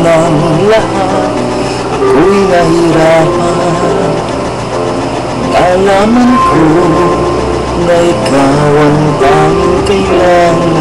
ng lahat Ako'y nahirapan Alaman ko na ikaw ang tanging kailangan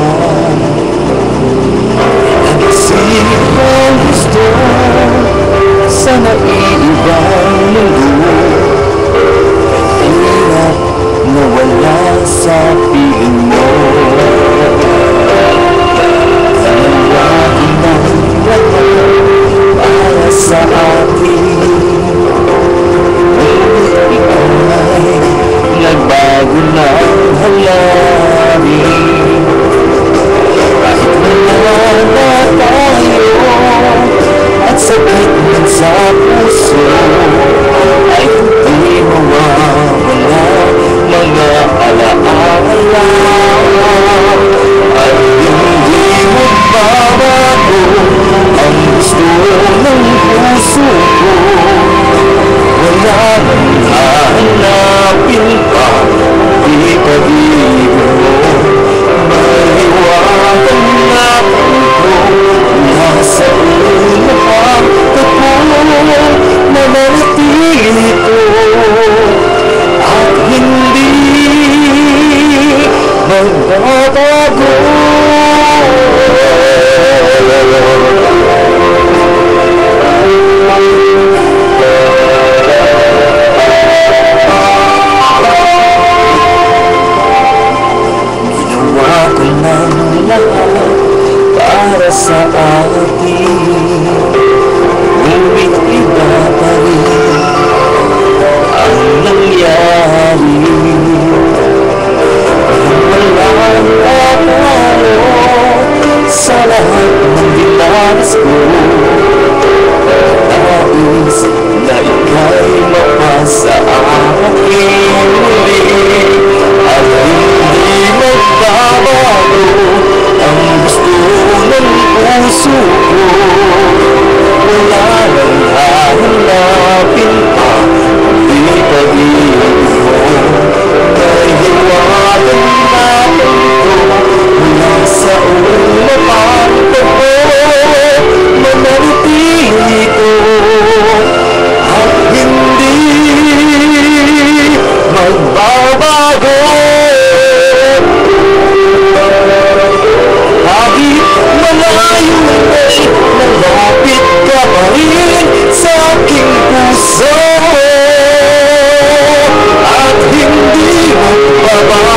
Baba.